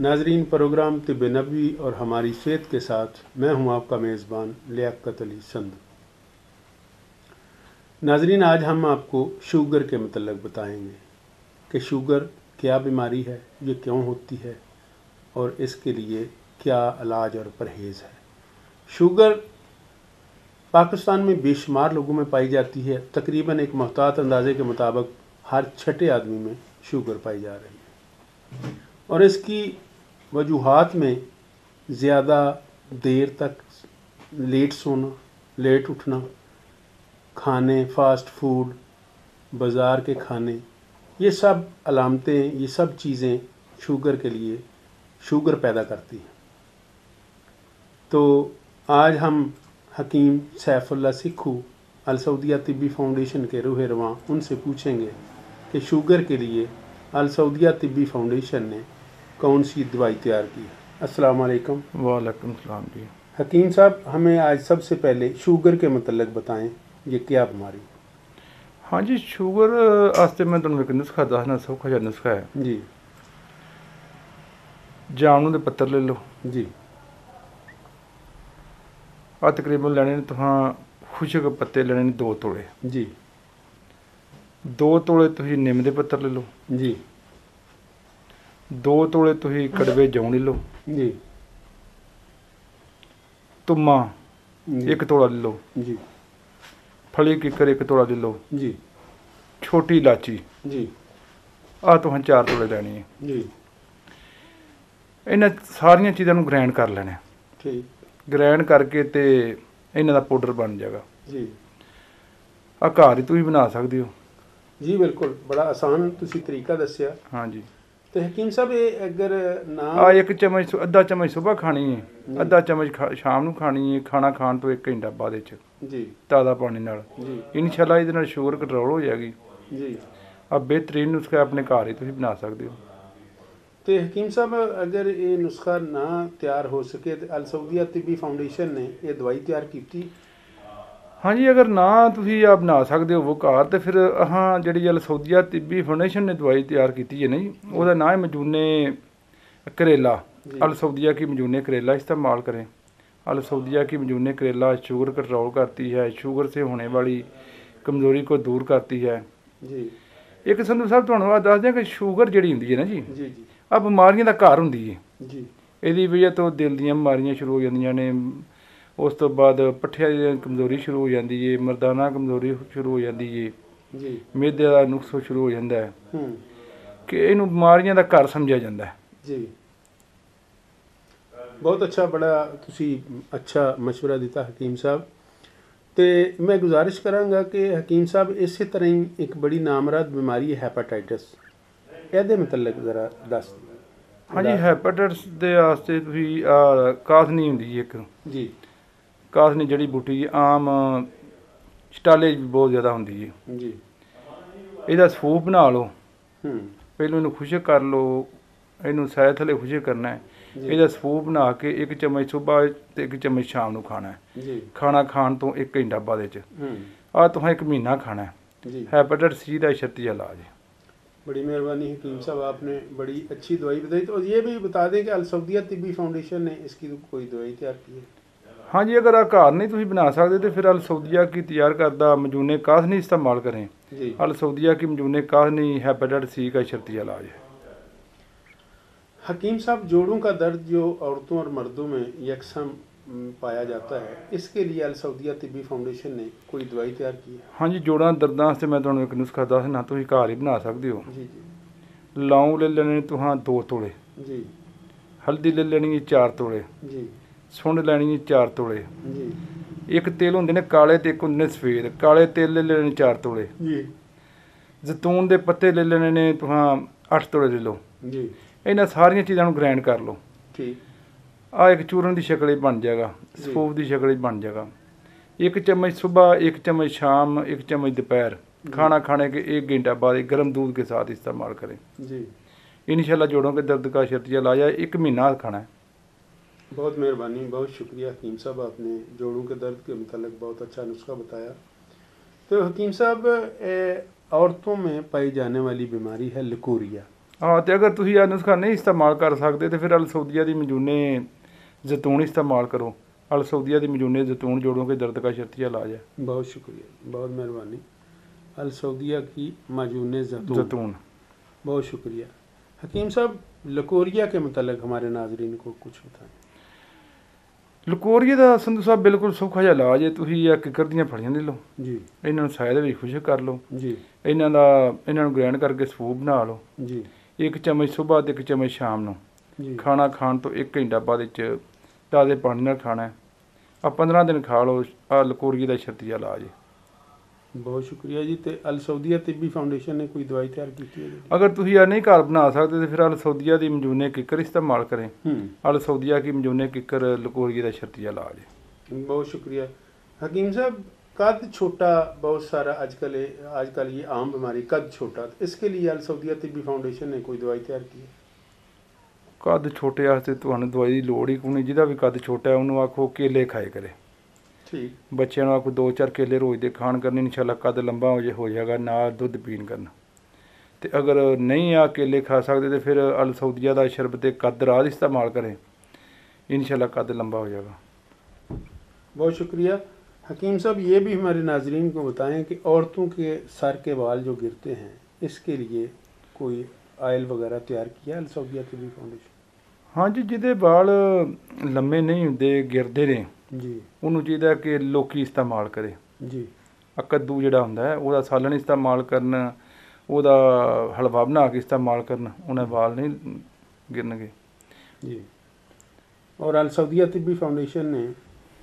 नाजरीन, प्रोग्राम तिब नबी और हमारी सेहत के साथ मैं हूँ आपका मेज़बान लियाकत अली संध। नाजरीन, आज हम आपको शुगर के मतलब बताएँगे कि शुगर क्या बीमारी है, ये क्यों होती है और इसके लिए क्या इलाज और परहेज़ है। शुगर पाकिस्तान में बेशुमार लोगों में पाई जाती है। तकरीबन एक मोहतात अंदाजे के मुताबिक हर छठे आदमी में शुगर पाई जा रही है। और इसकी वजूहत में ज़्यादा देर तक लेट सोना, लेट उठना, खाने फास्ट फ़ूड बाज़ार के खाने, ये सब अलामतें, ये सब चीज़ें शुगर के लिए, शुगर पैदा करती हैं। तो आज हम हकीम सैफुल्ला सिखू अल सऊदिया तिब्बी फाउंडेशन के रूह रवां उनसे पूछेंगे कि शुगर के लिए अल सऊदिया तिब्बी फाउंडेशन ने कौन सी दवाई तैयार की है अस्सलाम वालेकुम वालेकुम सलाम जी हकीम साहब हमें आज सबसे पहले शुगर के मतलब बताएं ये क्या बीमारी है हाँ जी ਸ਼ੂਗਰ ਵਾਸਤੇ ਮੈਂ ਤੁਹਾਨੂੰ ਇੱਕ ਨੁਸਖਾ ਦੱਸਣਾ ਸੌਖਾ ਜਿਹਾ ਨੁਸਖਾ ਹੈ जी ਜਾਮਨੂ ਦੇ ਪੱਤਰ ਲੈ ਲਓ जी ਆ ਤਕਰੀਬਨ ਲੈਣੇ ਨੇ ਤੁਹਾਂ ਖੁਸ਼ਕ ਪੱਤੇ ਲੈਣੇ ਨੇ 2 ਤੋਲੇ जी 2 ਤੋਲੇ ਤੁਸੀਂ ਨਿੰਮ ਦੇ ਪੱਤਰ ਲੈ ਲਓ जी ਦੋ ਤੋਲੇ ਤੁਸੀਂ ਕੜਵੇ ਜੌਣੀ ਲਓ। ਜੀ। ਤੁਮਾ ਇੱਕ ਤੋਲਾ ਲੈ ਲਓ। ਜੀ। ਫਲੀ ਕਿਕਰ ਇੱਕ ਤੋਲਾ ਲੈ ਲਓ। ਜੀ। ਛੋਟੀ ਇਲਾਚੀ। ਜੀ। ਆ ਤੁਹਾਨੂੰ ਚਾਰ ਤੋਲੇ ਲੈਣੀ ਹੈ ਜੀ। ਇਹਨਾਂ ਸਾਰੀਆਂ ਚੀਜ਼ਾਂ ਨੂੰ ਗ੍ਰੈਂਡ ਕਰ ਲੈਣਾ। ਠੀਕ। ਗ੍ਰੈਂਡ ਕਰਕੇ ਤੇ ਇਹਨਾਂ ਦਾ ਪਾਊਡਰ ਬਣ ਜਾਗਾ ਜੀ। ਆ ਘਰ ਹੀ ਤੁਸੀਂ ਬਣਾ ਸਕਦੇ ਹੋ। ਜੀ ਬਿਲਕੁਲ। ਬੜਾ ਆਸਾਨ ਤੁਸੀਂ ਤਰੀਕਾ ਦੱਸਿਆ। ਹਾਂਜੀ। ਤੇ ਹਕੀਮ ਸਾਹਿਬ ਇਹ ਅਗਰ ਨਾ ਆ ਇੱਕ ਚਮਚ ਅੱਧਾ ਚਮਚ ਸਵੇਰ ਖਾਣੀ ਹੈ। ਅੱਧਾ ਚਮਚ ਸ਼ਾਮ ਨੂੰ ਖਾਣੀ ਹੈ। ਖਾਣਾ ਖਾਣ ਤੋਂ 1 ਘੰਟਾ ਬਾਅਦ ਵਿੱਚ। ਜੀ। ਤਾਜ਼ਾ ਪਾਣੀ ਨਾਲ। ਜੀ। ਇਨਸ਼ਾਅੱਲਾ ਇਹਦੇ ਨਾਲ ਸ਼ੂਗਰ ਕੰਟਰੋਲ ਹੋ ਜਾਏਗੀ। ਜੀ। ਆ ਬਿਹਤਰੀਨ ਨੁਸਖਾ ਆਪਣੇ ਘਰ ਹੀ ਤੁਸੀਂ ਬਣਾ ਸਕਦੇ ਹੋ। ਤੇ ਹਕੀਮ ਸਾਹਿਬ ਅਗਰ ਇਹ ਨੁਸਖਾ ਨਾ ਤਿਆਰ ਹੋ ਸਕੇ ਤੇ ਅਲ ਸਊਦੀਆ ਤਿੱਬੀ ਫਾਊਂਡੇਸ਼ਨ ਨੇ ਇਹ ਦਵਾਈ ਤਿਆਰ ਕੀਤੀ ਹਾਂਜੀ ਅਗਰ ਨਾ ਤੁਸੀਂ ਆ ਬਣਾ ਸਕਦੇ ਹੋ ਉਹ ਘਰ ਤੇ ਫਿਰ ਹਾਂ ਜਿਹੜੀ ਜਲ ਸੌਦੀਆ ਤਿੱਬੀ ਫਾਊਂਡੇਸ਼ਨ ਨੇ ਦਵਾਈ ਤਿਆਰ ਕੀਤੀ ਹੈ ਨਹੀਂ ਉਹਦਾ ਨਾਮ ਹੈ ਮਜੂਨੇ ਕਰੇਲਾ। ਅਲ ਸੌਦੀਆ ਕੀ ਮਜੂਨੇ ਕਰੇਲਾ ਇਸਤੇਮਾਲ ਕਰੇ। ਅਲ ਸੌਦੀਆ ਕੀ ਮਜੂਨੇ ਕਰੇਲਾ ਸ਼ੂਗਰ ਕੰਟਰੋਲ ਕਰਤੀ ਹੈ ਸ਼ੂਗਰ ਸੇ ਹੋਣੇ ਵਾਲੀ ਕਮਜ਼ੋਰੀ ਕੋ ਦੂਰ ਕਰਤੀ ਹੈ। ਜੀ। ਇੱਕ ਸੰਧੂ ਸਾਹਿਬ ਤੁਹਾਨੂੰ ਆ ਦੱਸ ਦਿਆਂ ਕਿ ਸ਼ੂਗਰ ਜਿਹੜੀ ਹੁੰਦੀ ਹੈ ਨਾ ਜੀ ਜੀ ਜੀ। ਆ ਬਿਮਾਰੀਆਂ ਦਾ ਘਰ ਹੁੰਦੀ ਹੈ। ਜੀ। ਇਹਦੀ ਵਜ੍ਹਾ ਤੋਂ ਦਿਲ ਦੀਆਂ ਬਿਮਾਰੀਆਂ ਸ਼ੁਰੂ ਹੋ ਜਾਂਦੀਆਂ ਨੇ ਉਸ ਤੋਂ ਬਾਅਦ ਪੱਠਿਆਂ ਦੀ ਕਮਜ਼ੋਰੀ ਸ਼ੁਰੂ ਹੋ ਜਾਂਦੀ ਹੈ ਮਰਦਾਨਾ ਕਮਜ਼ੋਰੀ ਸ਼ੁਰੂ ਹੋ ਜਾਂਦੀ ਹੈ ਜੀ। ਮਿਹਦੇ ਦਾ ਨੁਕਸ ਸ਼ੁਰੂ ਹੋ ਜਾਂਦਾ ਹੈ। ਹੂੰ। ਕਿ ਇਹਨੂੰ ਬਿਮਾਰੀਆਂ ਦਾ ਘਰ ਸਮਝਿਆ ਜਾਂਦਾ ਹੈ। ਜੀ। ਬਹੁਤ ਅੱਛਾ ਬੜਾ ਤੁਸੀਂ ਅੱਛਾ ਮਸ਼ਵਰਾ ਦਿੱਤਾ ਹਕੀਮ ਸਾਹਿਬ। ਤੇ ਮੈਂ ਗੁਜ਼ਾਰਿਸ਼ ਕਰਾਂਗਾ ਕਿ ਹਕੀਮ ਸਾਹਿਬ ਇਸੇ ਤਰ੍ਹਾਂ ਹੀ ਇੱਕ ਬੜੀ ਨਾਮਰਾਦ ਬਿਮਾਰੀ ਹੈ ਹੈਪਾਟਾਈਟਸ ਇਹਦੇ ਮਤਲਬ ਜ਼ਰਾ ਦੱਸ। ਹਾਂਜੀ ਹੈਪੇਟਾਈਟਸ ਦੇ ਵਾਸਤੇ ਤੁਸੀਂ ਆ ਕਾਸਨੀ ਹੁੰਦੀ ਇੱਕ। ਜੀ। ਕਾਸਨੀ ਜੜੀ ਬੂਟੀ ਜੀ ਆਮ ਸਟਾਲੇਜ ਵੀ ਬਹੁਤ ਜ਼ਿਆਦਾ ਹੁੰਦੀ ਜੀ। ਜੀ। ਇਹਦਾ ਸੂਪ ਬਣਾ ਲਓ। ਹੂੰ। ਪਹਿਲਾਂ ਇਹਨੂੰ ਖੁਸ਼ਕ ਕਰ ਲਓ। ਇਹਨੂੰ ਸਾਇ ਖੁਸ਼ਕ ਕਰਨਾ ਹੈ। ਇਹਦਾ ਸੂਪ ਬਣਾ ਕੇ ਇੱਕ ਚਮਚ ਸਵੇਰ ਤੇ ਇੱਕ ਚਮਚ ਸ਼ਾਮ ਨੂੰ ਖਾਣਾ ਖਾਣਾ ਖਾਣ ਤੋਂ 1 ਘੰਟਾ ਬਾਅਦ ਵਿੱਚ। ਆ ਤੁਸੀਂ 1 ਮਹੀਨਾ ਖਾਣਾ ਹੈ। ਜੀ। ਸੀ ਦਾ ਛੱਤੀ ਇਲਾਜ ਹੈ। बड़ी मेहरबानी हकीम साहब आपने बड़ी अच्छी दवाई बताई तो ये भी बता दें कि अलसौदिया तिबी फाउंडेशन ने इसकी कोई दवाई तैयार की है ਹਾਂਜੀ अगर ਘਰ ਨਹੀਂ ਤੁਸੀਂ ਬਣਾ ਸਕਦੇ ਤੇ ਫਿਰ ਅਲ ਸੌਦੀਆ ਕੀ ਤਿਆਰ ਕਰਦਾ ਮਜੂਨੇ ਕਾਸ ਨਹੀਂ ਇਸਤੇਮਾਲ करें जी अल सऊदिया की मजूने कास नहीं हेपेटाइट सी का शर्ती इलाज है हकीम साहब जोड़ों का दर्द जो औरतों और मर्दों में यकसम ਪਾਇਆ ਜਾਂਦਾ ਹੈ ਇਸ ਲਈ ਅਲ ਸਊਦੀਆ ਤਿੱਬੀ ਫਾਊਂਡੇਸ਼ਨ ਨੇ ਕੋਈ ਦਵਾਈ ਤਿਆਰ ਕੀ ਹੈ? ਹਾਂਜੀ ਜੋੜਾਂ ਦਰਦਾਂ ਵਾਸਤੇ ਮੈਂ ਤੁਹਾਨੂੰ ਇੱਕ ਨੁਸਖਾ ਦੱਸਣਾ ਤੁਸੀਂ ਘਰ ਹੀ ਬਣਾ ਸਕਦੇ ਹੋ। ਜੀ ਜੀ। ਲੌਂਗ ਲੈ ਲੈਣੇ ਤੁਹਾਂ ਦੋ ਤੋੜੇ ਜੀ। ਹਲਦੀ ਲੈ ਲੈਣੀ ਚਾਰ ਤੋੜੇ ਜੀ। ਸੁੰਡ ਲੈਣੀ 4 ਤੋਲੇ जी ਇੱਕ ਤੇਲ ਹੁੰਦੇ ਨੇ ਕਾਲੇ ਤੇ ਇੱਕ ਹੁੰਦੇ ਨੇ ਸਫੇਦ ਕਾਲੇ ਤੇਲ ਲੈ ਲੈਣੇ 4 ਤੋਲੇ जी ਜ਼ੈਤੂਨ ਦੇ ਪੱਤੇ ਲੈ ਲੈਣੇ ਨੇ ਤੁਹਾਂ 8 ਤੋਲੇ ਲੈ ਲਓ जी ਇਹਨਾਂ ਸਾਰੀਆਂ ਚੀਜ਼ਾਂ ਨੂੰ ਗ੍ਰਾਈਂਡ ਕਰ ਲਓ ठीक ਆ ਇੱਕ ਚੂਰਨ ਦੀ ਸ਼ਕਲ ਹੀ ਬਣ ਜਾਏਗਾ ਜੀ। ਸਫੂਫ ਦੀ ਸ਼ਕਲ ਹੀ ਬਣ ਜਾਏਗਾ ਇੱਕ ਚਮਚ ਸਵੇਰ ਇੱਕ ਚਮਚ शाम एक चम्मच दोपहर खाना खाने के एक घंटा बाद एक गर्म दूध के साथ इस्तेमाल करें जी इंशाल्लाह जोड़ों के दर्द का शर्तिया लाया एक महीना खाना है बहुत मेहरबानी बहुत शुक्रिया हकीम साहब आपने जोड़ों के दर्द के मतलब बहुत अच्छा नुस्खा बताया। तो हकीम साहब औरतों में पाई जाने वाली बीमारी है लकोरिया। हाँ तो अगर तुम यह नुस्खा नहीं इस्तेमाल कर सकते तो फिर अलसौदिया की मजूने जतून इस्तेमाल करो। अलसौदिया की मजूने जतून जोड़ों के दर्द का शर्तिया इलाज है। बहुत शुक्रिया बहुत मेहरबानी। अलसौदिया की मजूने जतून। बहुत शुक्रिया। हकीम साहब लकोरिया के मतलब हमारे नाजरन को कुछ बताएँ। ਲਕੋਰੀਏ ਦਾ ਸੰਧੂ ਸਾਹਿਬ ਬਿਲਕੁਲ ਸੌਖਾ ਜਿਹਾ ਇਲਾਜ ਹੈ ਤੁਸੀਂ ਇਹ ਕਿਕਰ ਦੀਆਂ ਫੜੀਆਂ ਲੈ ਲਓ। ਜੀ। ਇਹਨਾਂ ਨੂੰ ਸਾਇਦ ਵੀ ਖੁਸ਼ ਕਰ ਲਓ। ਜੀ। ਇਹਨਾਂ ਦਾ ਇਹਨਾਂ ਨੂੰ ਗ੍ਰੈਂਡ ਕਰਕੇ ਸੂਪ ਬਣਾ ਲਓ। ਜੀ। ਇੱਕ ਚਮਚ ਸਵੇਰ ਤੇ ਇੱਕ ਚਮਚ ਸ਼ਾਮ ਨੂੰ। ਜੀ। ਖਾਣਾ ਖਾਣ ਤੋਂ 1 ਘੰਟਾ ਬਾਅਦ ਵਿੱਚ ਤਾਜ਼ੇ ਪਾਣੀ ਨਾਲ ਖਾਣਾ ਆ 15 ਦਿਨ ਖਾ ਲਓ ਆ ਲਕੋਰੀਏ ਦਾ ਛੱਤੀ ਇਲਾਜ ਹੈ। ਬਹੁਤ ਸ਼ੁਕਰੀਆ ਜੀ ਤੇ ਅਲ ਸੌਦੀਆ ਤਿੱਬੀ ਫਾਊਂਡੇਸ਼ਨ ਨੇ ਕੋਈ ਦਵਾਈ ਤਿਆਰ ਕੀਤੀ ਹੈ ਅਗਰ ਤੁਸੀਂ ਇਹ ਨਹੀਂ ਘਰ ਬਣਾ ਸਕਦੇ ਤੇ ਫਿਰ ਅਲ ਸੌਦੀਆ ਦੀ ਮਜੂਨੇ ਕਿਕਰ ਇਸਤੇਮਾਲ ਕਰੇ। ਅਲ ਸੌਦੀਆ ਕੀ ਮਜੂਨੇ ਕਿਕਰ ਲਕੋਰੀ ਦਾ ਸ਼ਰਤੀਆ ਇਲਾਜ ਹੈ ਬਹੁਤ ਸ਼ੁਕਰੀਆ। ਹਕੀਮ ਸਾਹਿਬ कद छोटा बहुत ਅੱਜ आजकल ਇਹ ये आम बीमारी कद छोटा इसके लिए अल सऊदीया तिबी फाउंडेशन ने कोई दवाई तैयार की है ਕੱਦ ਛੋਟੇ ਵਾਸਤੇ ਤੁਹਾਨੂੰ ਦਵਾਈ ਦੀ ਲੋੜ ਹੀ ਕੋਈ ਨਹੀਂ? ਜਿਹਦਾ ਵੀ ਕੱਦ ਛੋਟਾ ਉਹਨੂੰ ਆਖੋ ਕੇਲੇ ਖਾਏ ਕਰੇ। ठीक ਬੱਚਿਆਂ ਨੂੰ ਆਖੋ ਦੋ ਚਾਰ ਕੇਲੇ ਰੋਜ਼ ਦੇ ਖਾਣ ਕਰਨੇ ਇਨਸ਼ਾਅੱਲਾ ਕੱਦ ਲੰਬਾ ਹੋ ਜੇ ਹੋ ਜਾਏਗਾ ਨਾਲ ਦੁੱਧ ਪੀਣ ਕਰਨਾ ਤੇ ਅਗਰ ਨਹੀਂ ਆ ਕੇਲੇ ਖਾ ਸਕਦੇ ਤੇ ਫਿਰ ਅਲ ਸਊਦੀਆ ਦਾ ਸ਼ਰਬਤ ਤੇ ਕੱਦ ਰਾਤ ਇਸਤੇਮਾਲ ਕਰੇ ਇਨਸ਼ਾਅੱਲਾ ਕੱਦ ਲੰਬਾ ਹੋ ਜਾਏਗਾ बहुत शुक्रिया हकीम साहब ये भी हमारे नाजरीन को बताएं कि औरतों के सर के बाल जो गिरते हैं इसके लिए कोई आयल वगैरह तैयार किया है अल सऊदिया तिब्बी फाउंडेशन ਹਾਂਜੀ ਜਿਹਦੇ ਵਾਲ ਲੰਮੇ ਨਹੀਂ ਹੁੰਦੇ ਗਿਰਦੇ ਨੇ जी ਉਹਨੂੰ ਚਾਹੀਦਾ ਕਿ ਲੋਕੀ ਇਸਤੇਮਾਲ ਕਰੇ जी ਆ ਕੱਦੂ ਜਿਹੜਾ ਹੁੰਦਾ ਹੈ ਉਹਦਾ ਸਾਲਣ ਇਸਤੇਮਾਲ ਕਰਨ ਉਹਦਾ ਹਲਵਾ ਬਣਾ ਕੇ ਇਸਤੇਮਾਲ ਕਰਨ ਉਹਨਾਂ ਵਾਲ ਨਹੀਂ ਗਿਰਨਗੇ जी और अल सऊदिया तिब्बी फाउंडेशन ने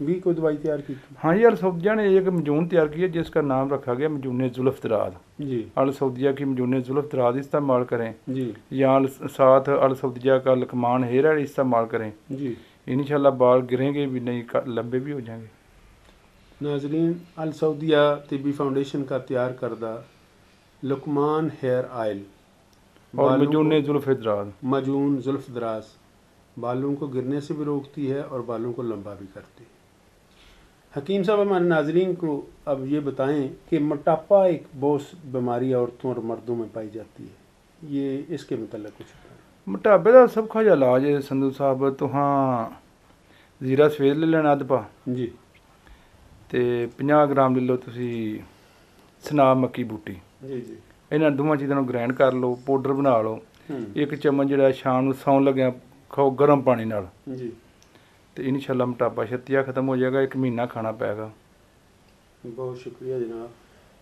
भी कोई दवाई तैयार की थी हाँ जी अल सऊदिया ने एक मजून तैयार की है जिसका नाम रखा गया मजून जुल्फ दराज जी अल सऊदिया की मजून जुल्फ दराज इस्तेमाल करें जी या अल- साथ अल सऊदिया का लकमान हेयर ऑयल इस्तेमाल करें जी इंशाल्लाह बाल गिरेंगे भी नहीं लंबे भी हो जाएँगे। नाजरीन अल सऊदिया तिब्बी फाउंडेशन का तैयार करदा लुकमान हेयर आयल और मजून को- जुल्फ दराज मजून जुल्फ दराज बालों को गिरने से भी रोकती है और बालों को लंबा भी करती है। हकीम साहब हमारे नाजरीन को अब ये बताएँ कि मोटापा एक बहुत बीमारी औरतों और मर्दों में पाई जाती है। ये इसके मतलब कुछ ਮੋਟਾਬੇ ਦਾ ਸਭ ਖਾ ਇਲਾਜ ਹੈ ਸੰਧੂ ਸਾਹਿਬ ਤੁਹਾਂ ਜ਼ੀਰਾ ਸਵੇਰ ਲੈ ਲੈਣਾ ਅਦਪਾ ਜੀ। ਤੇ 50 ਗ੍ਰਾਮ ਲੈ ਲਓ ਤੁਸੀਂ ਸਨਾਬ ਮੱਕੀ ਬੂਟੀ। ਜੀ ਜੀ। ਇਹਨਾਂ ਦੋਵਾਂ ਚੀਜ਼ਾਂ ਨੂੰ ਗ੍ਰੈਂਡ ਕਰ ਲਓ ਪਾਊਡਰ ਬਣਾ ਲਓ। ਇੱਕ ਚਮਚ ਜਿਹੜਾ ਸ਼ਾਮ ਨੂੰ ਸੌਣ ਲੱਗਿਆ ਖਾਓ ਗਰਮ ਪਾਣੀ ਨਾਲ। ਜੀ। ਤੇ ਇਨਸ਼ਾਅੱਲਾ ਮੋਟਾਪਾ ਛੱਤੀਆ ਖਤਮ ਹੋ ਜਾਏਗਾ ਇੱਕ ਮਹੀਨਾ ਖਾਣਾ ਪੈਗਾ ਬਹੁਤ ਸ਼ੁਕਰੀਆ ਜਨਾਬ।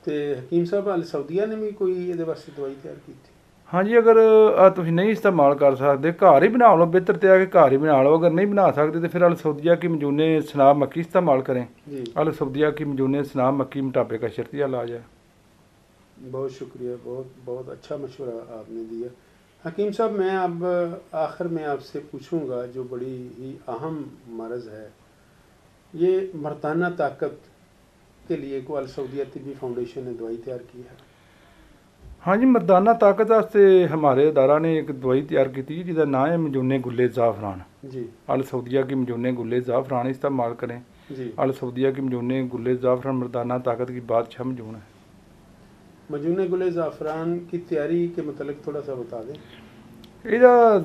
ਤੇ ਹਕੀਮ ਸਾਹਿਬ ਹਾਲ ਸਾਊਦੀਆ ਨੇ ਵੀ ਕੋਈ ਇਹਦੇ ਵਾਸਤੇ ਦਵਾਈ ਤਿਆਰ ਕੀਤੀ? ਹਾਂਜੀ ਅਗਰ ਆ ਤੁਸੀਂ ਨਹੀਂ ਇਸਤੇਮਾਲ ਕਰ ਸਕਦੇ ਘਰ ਹੀ ਬਣਾ ਲਓ ਬਿਹਤਰ ਤੇ ਆ ਕੇ ਘਰ ਹੀ ਬਣਾ ਲਓ ਅਗਰ ਨਹੀਂ ਬਣਾ ਸਕਦੇ ਤੇ ਫਿਰ ਅਲ ਸਊਦੀਆ ਕੀ ਮਜੂਨੇ ਸਨਾਬ ਮੱਕੀ इस्तेमाल करें जी अल सऊदिया की मजूने सनाब मक्की मोटापे का शर्तिया इलाज है बहुत शुक्रिया बहुत बहुत अच्छा मशवरा आपने दिया हकीम साहब मैं अब आखिर में आपसे पूछूंगा जो बड़ी ही अहम मर्ज़ है ये मर्दाना ताकत के लिए को अल सऊदिया तिब्बी फाउंडेशन ने दवाई तैयार की है हाँ जी मर्दाना ताकत वास्ते हमारे अदारा ने एक दवाई तैयार की थी जिसका नाम है मजूने गुल्ले ज़ाफ़रान जी अल सऊदिया की मजूने गुल्ले ज़ाफ़रान इस्तेमाल करें जी अल सऊदिया की मजूने गुल्ले ज़ाफ़रान मर्दाना ताकत की बादशाह मजून है मजून गुल ज़ाफ़रान की तैयारी के मतलब थोड़ा सा बता दें ਇਹਦਾ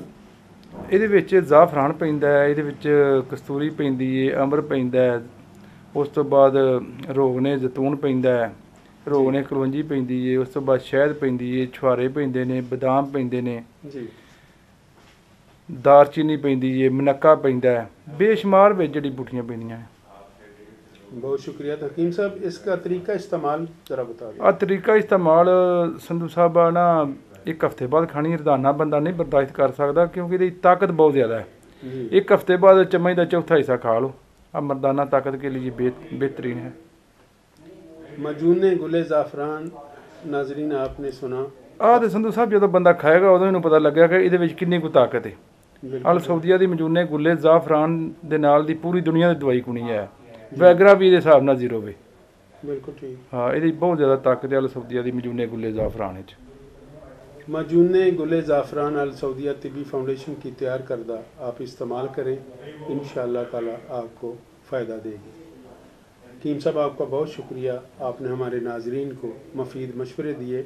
ਇਹਦੇ ਵਿੱਚ ਜ਼ਾਫਰਾਨ ਪੈਂਦਾ ਹੈ ਇਹਦੇ ਵਿੱਚ ਕਸਤੂਰੀ ਪੈਂਦੀ ਹੈ ਅੰਬਰ ਪੈਂਦਾ ਹੈ ਉਸ ਤੋਂ ਬਾਅਦ ਰੋਗ ਨੇ ਜ਼ੈਤੂਨ ਪੈਂਦਾ ਹੈ ਰੋਗ ਨੇ ਕਲੌਂਜੀ ਪੈਂਦੀ ਏ ਉਸ ਤੋਂ ਬਾਅਦ ਸ਼ਹਿਦ ਪੈਂਦੀ ਏ ਛੁਹਾਰੇ ਪੈਂਦੇ ਨੇ ਬਦਾਮ ਪੈਂਦੇ ਨੇ। ਜੀ। ਦਾਰਚੀਨੀ ਪੈਂਦੀ ਏ ਮਨਕਾ ਪੈਂਦਾ ਬੇਸ਼ਮਾਰ ਬੇਸ਼ੁਮਾਰ ਵਿੱਚ ਜੜੀ ਬੂਟੀਆਂ ਪੈਂਦੀਆਂ ਬਹੁਤ ਸ਼ੁਕਰੀਆ ਹਕੀਮ ਸਾਹਿਬ। ਇਸ ਦਾ ਤਰੀਕਾ ਇਸਤੇਮਾਲ ਜਰਾ ਬਤਾ ਦਿਓ। ਆ ਤਰੀਕਾ ਇਸਤੇਮਾਲ ਸੰਧੂ ਸਾਹਿਬ ਆ ਨਾ ਇੱਕ ਹਫ਼ਤੇ ਬਾਅਦ ਖਾਣੀ ਰਦਾਨਾ ਬੰਦਾ ਨਹੀਂ ਬਰਦਾਸ਼ਤ ਕਰ ਸਕਦਾ ਕਿਉਂਕਿ ਇਹਦੀ ਤਾਕਤ ਬਹੁਤ ਜ਼ਿਆਦਾ ਹੈ ਇੱਕ ਹਫ਼ਤੇ ਬਾਅਦ ਚਮਚ ਦਾ ਚੌਥਾ ਹਿੱਸਾ ਖਾ ਲਓ। ਆ ਮਰਦਾਨਾ ਤਾਕਤ ਕੇ ਲਈ ਬੇਹਤਰੀਨ ਹੈ। बेहतरीन है मजून गुल ज़ाफ़रान नाजरीन आपने सुना ਆਹ ਤੇ ਸੰਧੂ ਸਾਹਿਬ ਜਦੋਂ ਬੰਦਾ ਖਾਏਗਾ ਉਦੋਂ ਇਹਨੂੰ ਪਤਾ ਲੱਗਿਆ ਕਿ ਇਹਦੇ ਵਿੱਚ ਕਿੰਨੀ ਕੁ ਤਾਕਤ ਹੈ ਅਲ बिल्कुल ਸਊਦੀਆ ਦੀ ਮਜੂਨੇ ਗੁੱਲੇ ਜ਼ਾਫਰਾਨ ਦੇ ਨਾਲ ਦੀ ਪੂਰੀ ਦੁਨੀਆ ਦੀ ਦਵਾਈ ਕੁਣੀ ਹੈ ਵੈਗਰਾ ਵੀ ਇਹਦੇ ਹਿਸਾਬ ਨਾਲ ਜ਼ੀਰੋ ਵੇ बिल्कुल ठीक ਹਾਂ ਇਹਦੀ ਬਹੁਤ ਜ਼ਿਆਦਾ ਤਾਕਤ ਹੈ ਅਲ ਸਊਦੀਆ ਦੀ ਮਜੂਨੇ ਗੁੱਲੇ ਜ਼ਾਫਰਾਨ ਵਿੱਚ मजून गुल ज़ाफ़रान अल सऊदिया तिबी फाउंडेशन की तैयार करदा आप इस्तेमाल करें इन ताला आपको फ़ायदा देगी कीम साहब आपका बहुत शुक्रिया आपने हमारे नाजरीन को मफीद मशवरे दिए